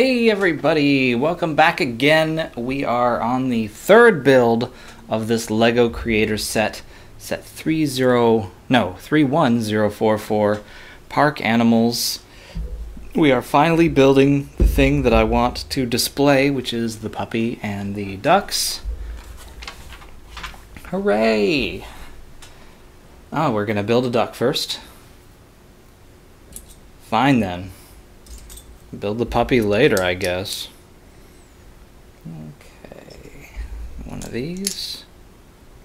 Hey everybody, welcome back again. We are on the third build of this LEGO Creator set, set 30, no, 31044, Park Animals. We are finally building the thing that I want to display, which is the puppy and the ducks. Hooray! Oh, we're gonna build a duck first. Fine then. Build the puppy later, I guess. Okay. One of these.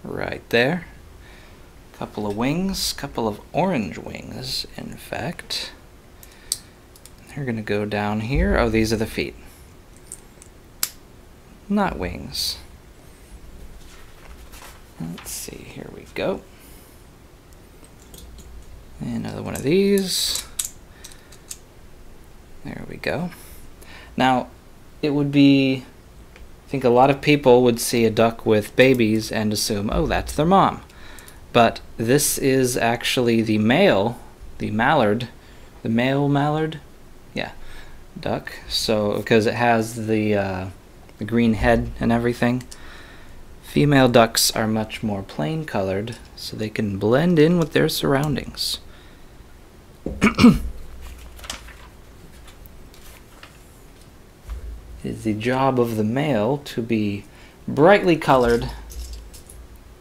Right there. Couple of wings. Couple of orange wings, in fact. They're going to go down here. Oh, these are the feet. Not wings. Let's see. Here we go. Another one of these. There we go. Now, it would be, I think a lot of people would see a duck with babies and assume, oh, that's their mom. But this is actually the male, the mallard, the male mallard, yeah, duck. So, because it has the, uh, the green head and everything. Female ducks are much more plain colored, so they can blend in with their surroundings. is the job of the male to be brightly colored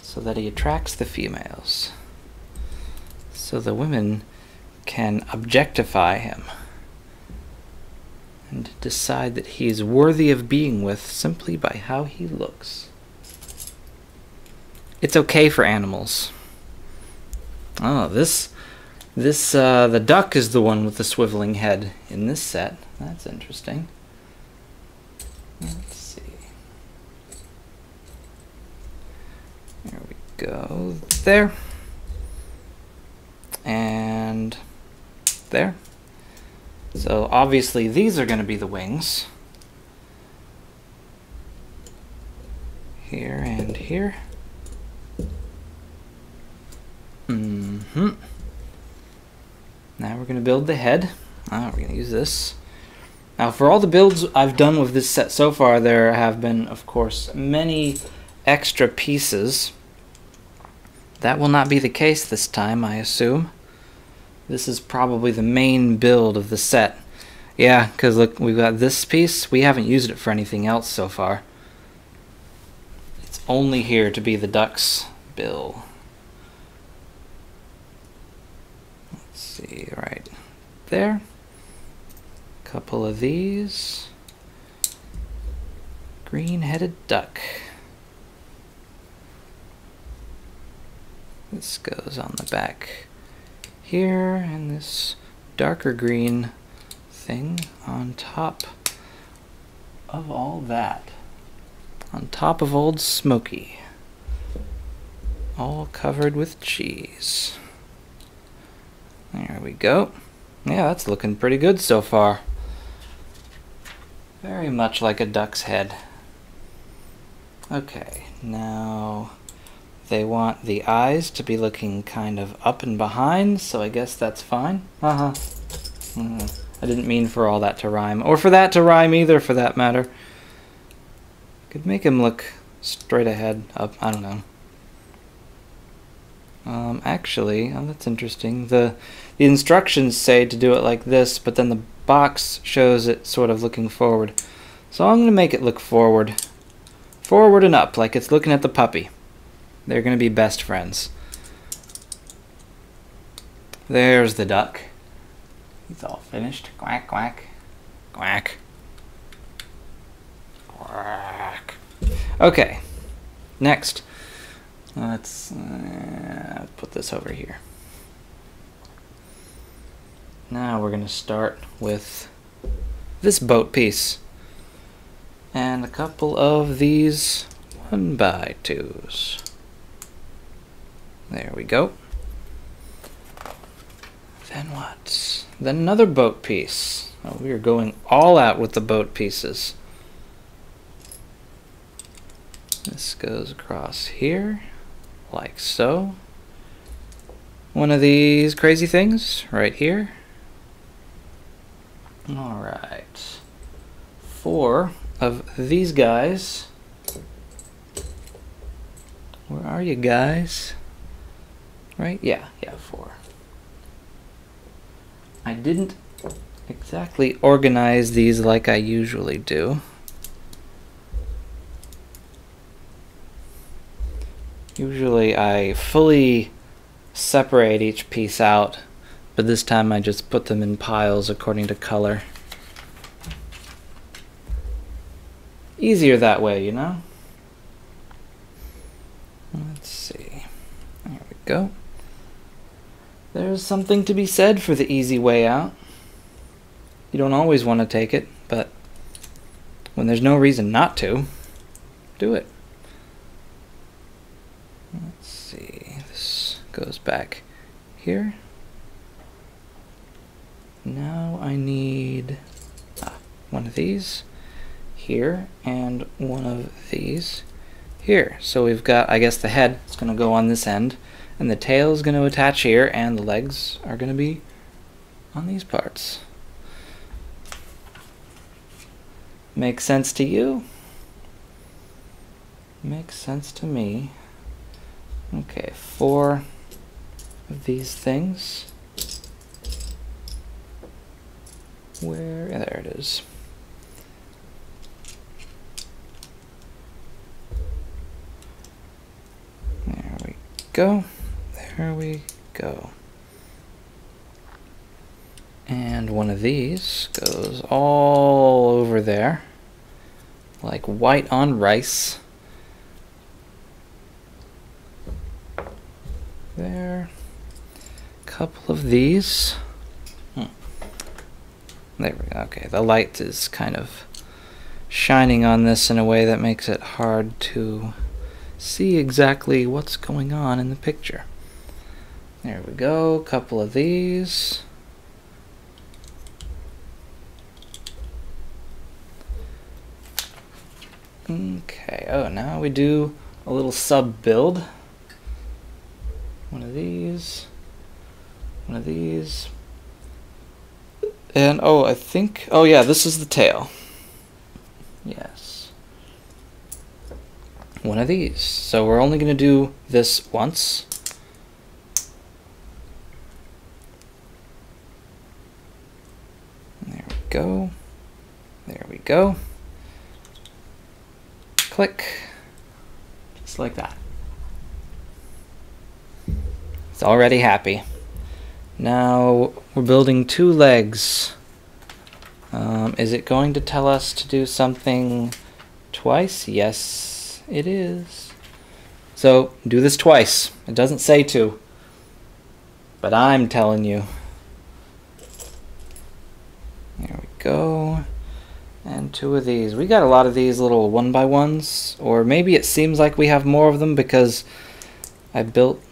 so that he attracts the females. So the women can objectify him and decide that he is worthy of being with simply by how he looks. It's okay for animals. Oh, this this uh, the duck is the one with the swiveling head in this set. That's interesting. Let's see. There we go. There. And there. So obviously these are going to be the wings. Here and here. Mm-hmm. Now we're going to build the head. Ah, we're going to use this. Now, for all the builds I've done with this set so far, there have been, of course, many extra pieces. That will not be the case this time, I assume. This is probably the main build of the set. Yeah, because look, we've got this piece. We haven't used it for anything else so far. It's only here to be the duck's bill. Let's see, right there couple of these. Green-headed duck. This goes on the back here, and this darker green thing on top of all that. On top of Old Smoky. All covered with cheese. There we go. Yeah, that's looking pretty good so far. Very much like a duck's head. Okay, now they want the eyes to be looking kind of up and behind, so I guess that's fine. Uh-huh. Mm. I didn't mean for all that to rhyme. Or for that to rhyme either, for that matter. Could make him look straight ahead, up, I don't know. Um, actually, oh, that's interesting. The, the instructions say to do it like this, but then the box shows it sort of looking forward. So I'm going to make it look forward. Forward and up, like it's looking at the puppy. They're going to be best friends. There's the duck. He's all finished. Quack, quack, quack. Quack. Okay, next. Let's uh, put this over here. Now we're going to start with this boat piece. And a couple of these one by twos. There we go. Then what? Then another boat piece. Oh, we are going all out with the boat pieces. This goes across here, like so. One of these crazy things right here. Alright. four of these guys. Where are you guys? Right? Yeah, yeah, four. I didn't exactly organize these like I usually do. Usually I fully separate each piece out, but this time I just put them in piles according to color. Easier that way, you know? Let's see. There we go. There's something to be said for the easy way out. You don't always want to take it, but when there's no reason not to, do it. Let's see, this goes back here. Now I need ah, one of these here and one of these here. So we've got, I guess the head is going to go on this end and the tail is going to attach here and the legs are going to be on these parts. Makes sense to you? Makes sense to me. Okay, four of these things. Where? Yeah, there it is. There we go. There we go. And one of these goes all over there, like white on rice. There. Couple of these. There we go. Okay, the light is kind of shining on this in a way that makes it hard to see exactly what's going on in the picture. There we go. a Couple of these. Okay, oh, now we do a little sub build. One of these, one of these, and oh, I think, oh yeah, this is the tail. Yes. One of these. So we're only going to do this once. There we go. There we go click, just like that. It's already happy. Now we're building two legs. Um, is it going to tell us to do something twice? Yes, it is. So do this twice. It doesn't say to, but I'm telling you. There we go. And two of these. We got a lot of these little one by ones, or maybe it seems like we have more of them because I built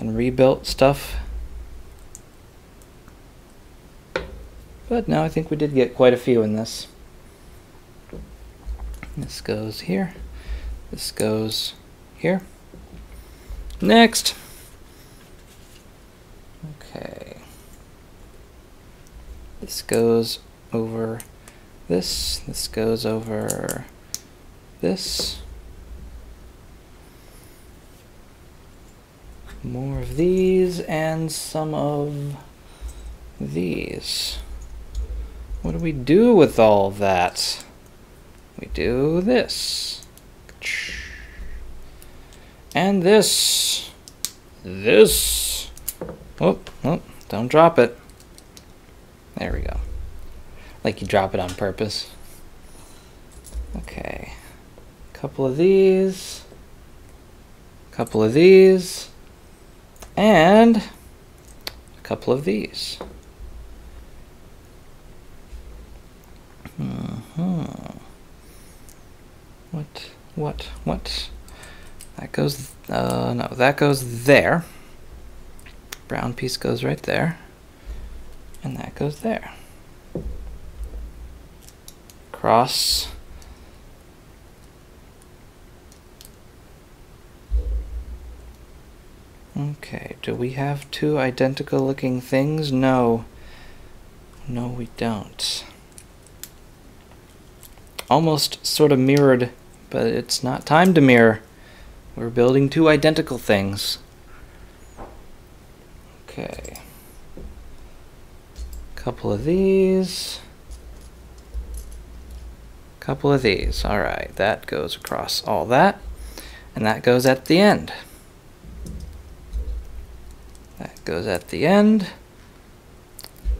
and rebuilt stuff. But no, I think we did get quite a few in this. This goes here. This goes here. Next. Okay. This goes over this. This goes over this. More of these and some of these. What do we do with all that? We do this. And this. This. Oh, oh, don't drop it. There we go. Like you drop it on purpose. Okay. Couple of these. Couple of these. And a couple of these. -huh. What, what, what? That goes, uh, no, that goes there. Brown piece goes right there. And that goes there cross. Okay, do we have two identical looking things? No. No, we don't. Almost sort of mirrored, but it's not time to mirror. We're building two identical things. Okay. Couple of these. Couple of these. All right, that goes across all that. And that goes at the end. That goes at the end.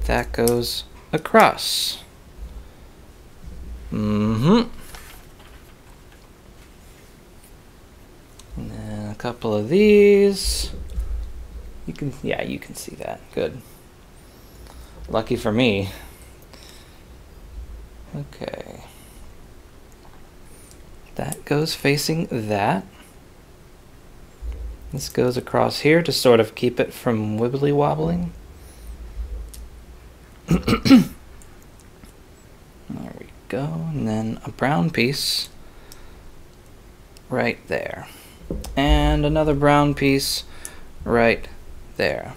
That goes across. Mm-hmm. And then a couple of these. You can, yeah, you can see that. Good. Lucky for me. Okay. That goes facing that. This goes across here to sort of keep it from wibbly wobbling. go. And then a brown piece right there. And another brown piece right there.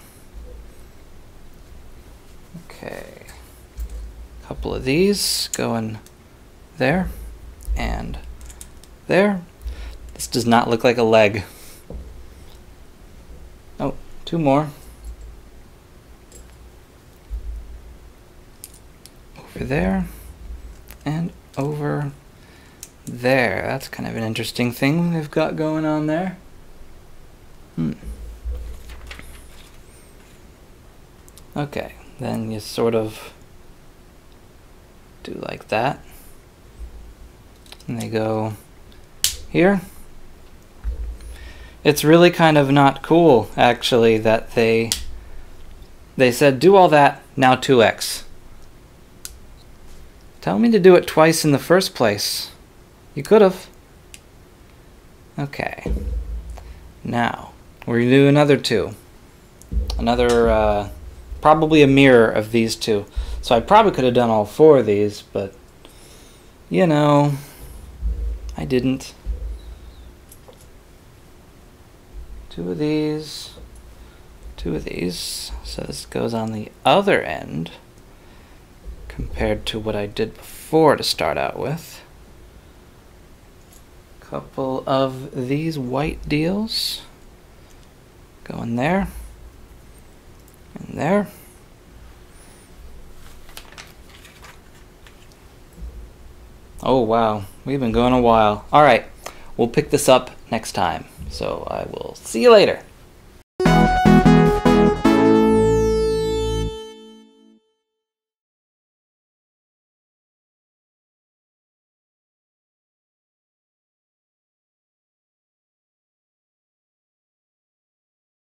Okay. A couple of these going there and there. This does not look like a leg. Oh, two more. Over there and over there. That's kind of an interesting thing they've got going on there. Hmm. Okay, then you sort of do like that. And they go here. It's really kind of not cool, actually, that they they said do all that, now 2x. Tell me to do it twice in the first place. You could have. Okay. Now, we're going to do another two. Another, uh, probably a mirror of these two. So I probably could have done all four of these, but, you know, I didn't. Two of these, two of these. So this goes on the other end compared to what I did before to start out with couple of these white deals going there and there. Oh wow, we've been going a while. All right, we'll pick this up next time. So I will see you later.